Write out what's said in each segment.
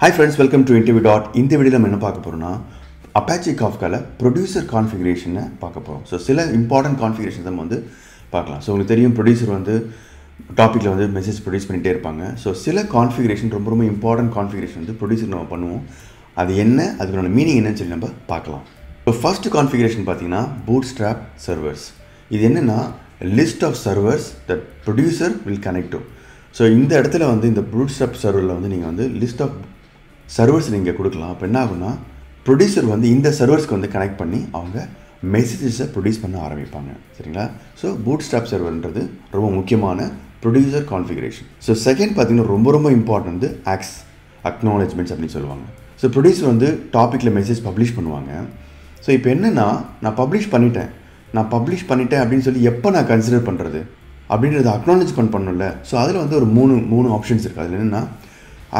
Hi friends welcome to interview dot இந்த video நம்ம என்ன பார்க்க போகிறோம்னா அப்பாச்சி காஃப்கால ப்ரொடியூசர் கான்ஃபிகரேஷனை பார்க்க போகிறோம் ஸோ சில இம்பார்ட்டன்ட் கான்ஃபிகரேஷன் நம்ம வந்து பார்க்கலாம். ஸோ உங்களுக்கு தெரியும் ப்ரொடியூசர் வந்து டாப்பிக்கில் வந்து மெசேஜ் ப்ரொடியூஸ் பண்ணிகிட்டே இருப்பாங்க. ஸோ சில கான்ஃபிகரேஷன் ரொம்ப ரொம்ப இம்பார்ட்டன்ட் கான்ஃபிகரேஷன் வந்து ப்ரொடியூசர் நம்ம பண்ணுவோம். அது என்ன அதுக்கான மீனிங் என்னன்னு சொல்லி நம்ம பார்க்கலாம். இப்போ ஃபர்ஸ்ட் கான்ஃபிகரேஷன் பார்த்தீங்கன்னா பூட் ஸ்ட்ராப் சர்வர்ஸ் இது என்னென்னா list of servers that producer will connect so இந்த இடத்துல வந்து இந்த பூட் ஸ்ட்ராப் சர்வரில் வந்து நீங்கள் வந்து லிஸ்ட் ஆஃப் சர்வர்ஸ் நீங்கள் கொடுக்கலாம். அப்போ என்ன ஆகுன்னா ப்ரொடியூசர் வந்து இந்த சர்வர்ஸ்க்கு வந்து கனெக்ட் பண்ணி அவங்க மெசேஜஸை ப்ரொடியூஸ் பண்ண ஆரம்பிப்பாங்க. சரிங்களா? ஸோ பூட் ஸ்டாப் சர்வர்ன்றது ரொம்ப முக்கியமான ப்ரொடியூசர் கான்ஃபிகரேஷன் ஸோ செகண்ட் பார்த்தீங்கன்னா ரொம்ப ரொம்ப இம்பார்ட்டன்ட் வந்து ஆக்ஸ் அக்னாலேஜ்மெண்ட்ஸ் அப்படின்னு சொல்லுவாங்க. ஸோ ப்ரொடியூசர் வந்து டாப்பிக்கில் மெசேஜ் பப்ளிஷ் பண்ணுவாங்க. ஸோ இப்போ என்னென்னா நான் பப்ளிஷ் பண்ணிட்டேன். நான் பப்ளிஷ் பண்ணிட்டேன் அப்படின்னு சொல்லி எப்போ நான் கன்சிடர் பண்ணுறது அப்படின்றத அக்னாலேஜ்மெண்ட் பண்ணணும்ல. ஸோ அதில் வந்து ஒரு மூணு மூணு ஆப்ஷன்ஸ் இருக்குது அதில் என்னென்னா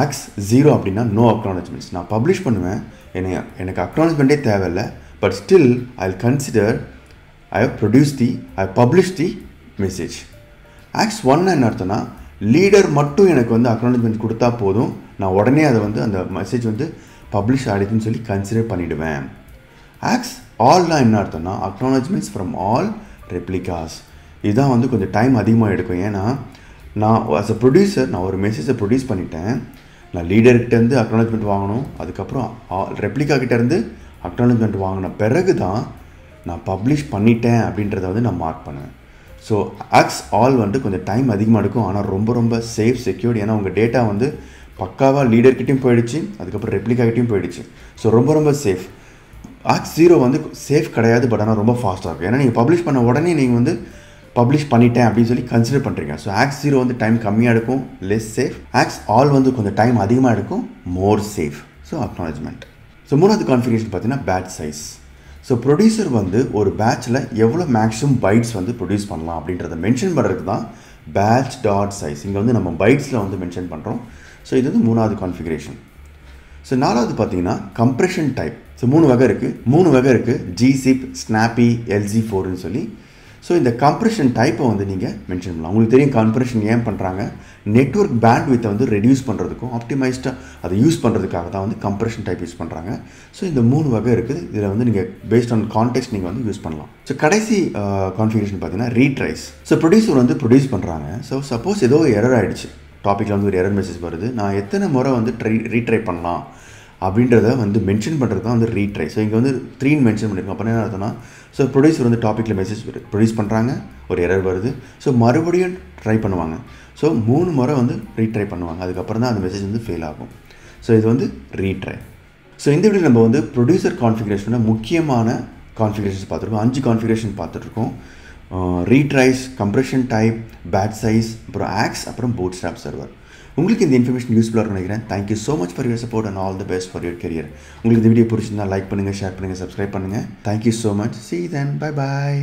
ஆக்ஸ் ஜீரோ அப்படின்னா நோ அக்னாலஜ்மெண்ட்ஸ் நான் பப்ளிஷ் பண்ணுவேன். என்னை எனக்கு அக்னாலஜ்மெண்ட்டே தேவையில்லை. But still I consider I have produce the I publish the message acks one என்ன அர்த்தம்னா லீடர் மட்டும் எனக்கு வந்து அக்னாலஜ்மெண்ட் கொடுத்தா போதும். நான் உடனே அதை வந்து அந்த மெசேஜ் வந்து பப்ளிஷ் ஆகிடுதுன்னு சொல்லி கன்சிடர் பண்ணிவிடுவேன் ஆக்ஸ் ஆல்லாம் என்ன அர்த்தம்னா அக்னாலஜ்மெண்ட்ஸ் ஃப்ரம் ஆல் ரெப்ளிகாஸ் இதுதான் வந்து கொஞ்சம் டைம் அதிகமாக எடுக்கும். ஏன்னா நான் அஸ் அ ப்ரொடியூசர் நான் ஒரு மெசேஜை ப்ரொடியூஸ் பண்ணிட்டேன். நான் லீடர்கிட்டேருந்து அக்னாலஜ்மெண்ட் வாங்கணும். அதுக்கப்புறம் ரெப்ளிகா கிட்டேருந்து அக்னாலஜ்மெண்ட் வாங்கின பிறகு தான் நான் பப்ளிஷ் பண்ணிட்டேன் அப்படின்றத வந்து நான் மார்க் பண்ணுவேன். ஸோ ஆக்ஸ் ஆல் வந்து கொஞ்சம் டைம் அதிகமாக எடுக்கும். ஆனால் ரொம்ப ரொம்ப சேஃப் செக்யூர்ட் ஏன்னா உங்கள் டேட்டா வந்து பக்காவாக லீடர்கிட்டையும் போயிடுச்சு. அதுக்கப்புறம் ரெப்ளிகாகிட்டையும் போயிடுச்சு. ஸோ ரொம்ப ரொம்ப சேஃப் ஆக்ஸ் ஜீரோ வந்து சேஃப் கிடையாது பட் ஆனால் ரொம்ப ஃபாஸ்ட்டாக இருக்கும். ஏன்னா நீங்கள் பப்ளிஷ் பண்ண உடனே நீங்கள் வந்து பப்ளிஷ் பண்ணிட்டேன் அப்படின்னு சொல்லி கன்சிடர் பண்ணுறீங்க ஸோ ஆக்ஸ் ஜீரோ வந்து டைம் கம்மியாக எடுக்கும் லெஸ் சேஃப் ஆக்ஸ் ஆல் வந்து கொஞ்சம் டைம் அதிகமாக எடுக்கும் more safe so acknowledgement so மூணாவது கான்ஃபிகரேஷன் பார்த்தீங்கன்னா பேட்ச் சைஸ் ஸோ ப்ரொடியூசர் வந்து ஒரு பேட்சில் எவ்வளோ மேக்ஸிமம் பைட்ஸ் வந்து ப்ரொடியூஸ் பண்ணலாம் அப்படின்றத மென்ஷன் பண்ணுறதுக்கு தான் பேட்ச் டாட் சைஸ் இங்கே வந்து நம்ம பைட்ஸில் வந்து மென்ஷன் பண்ணுறோம் ஸோ இது வந்து மூணாவது கான்ஃபிகரேஷன் ஸோ நாலாவது பார்த்தீங்கன்னா கம்ப்ரெஷன் டைப் ஸோ மூணு வகை இருக்குது மூணு வகை இருக்குது ஜிசிப் ஸ்னாப்பி எல்ஜி ஃபோர்னு சொல்லி ஸோ இந்த கம்ப்ரெஷன் டைப்பை வந்து நீங்கள் மென்ஷன் பண்ணலாம். உங்களுக்கு தெரியும் கம்ப்ரெஷன் ஏன் பண்ணுறாங்க நெட்ஒர்க் பேண்ட் வித்தை வந்து ரெடியூஸ் பண்ணுறதுக்கும் ஆப்டிமைஸ்டாக அதை யூஸ் பண்ணுறதுக்காக தான் வந்து கம்ப்ரெஷன் டைப் யூஸ் பண்ணுறாங்க ஸோ இந்த மூணு வகை இருக்குது. இதில் வந்து நீங்கள் பேஸ்ட் ஆன் கான்டெக்ட் நீங்கள் வந்து யூஸ் பண்ணலாம். ஸோ கடைசி கான்ஃபிகரேஷன் பார்த்தீங்கன்னா ரீட்ரைஸ் ஸோ ப்ரொடியூசர் வந்து ப்ரொடியூஸ் பண்ணுறாங்க ஸோ சப்போஸ் ஏதோ எரர் ஆகிடுச்சு டாப்பிக்கில் வந்து ஒரு எரர் மெசேஜ் வருது. நான் எத்தனை முறை வந்து ட்ரை ரீட்ரை பண்ணலாம்? அப்படின்றத வந்து மென்ஷன் பண்ணுறது தான் வந்து ரீட்ரை ஸோ இங்கே வந்து த்ரீன்னு மென்ஷன் பண்ணியிருக்கோம் அப்போ என்ன அர்த்தம்னா ஸோ ப்ரொடியூசர் வந்து டாப்பிக்கில் மெசேஜ் ப்ரொடியூஸ் பண்ணுறாங்க ஒரு எரர் வருது. ஸோ மறுபடியும் ட்ரை பண்ணுவாங்க. ஸோ மூணு முறை வந்து ரீட்ரை பண்ணுவாங்க. அதுக்கப்புறம் தான் அந்த மெசேஜ் வந்து ஃபெயில் ஆகும். ஸோ இது வந்து ரீட்ரை ஸோ இந்த வீடியோ நம்ம வந்து ப்ரொடியூசர் கான்ஃபிகரேஷனோட முக்கியமான கான்ஃபிகரேஷன்ஸ் பார்த்துருக்கோம். அஞ்சு கான்ஃபிகரேஷன் பார்த்துட்ருக்கோம். Retries compression type batch size அப்புறம் ஆக்ஸ் அப்புறம் போட் ஸ்டாப் சர்வர் உங்களுக்கு இந்த இன்ஃபர்மேஷன் யூஸ்ஃபுல்லாக இருக்கும் நினைக்கிறேன். Thank you so much for your support and all the best for your career உங்களுக்கு இந்த வீடியோ பிடிச்சிருந்தா லைக் பண்ணுங்கள் ஷேர் பண்ணுங்கள் சப்ஸ்கிரைப் பண்ணுங்கள் thank you so much see then bye bye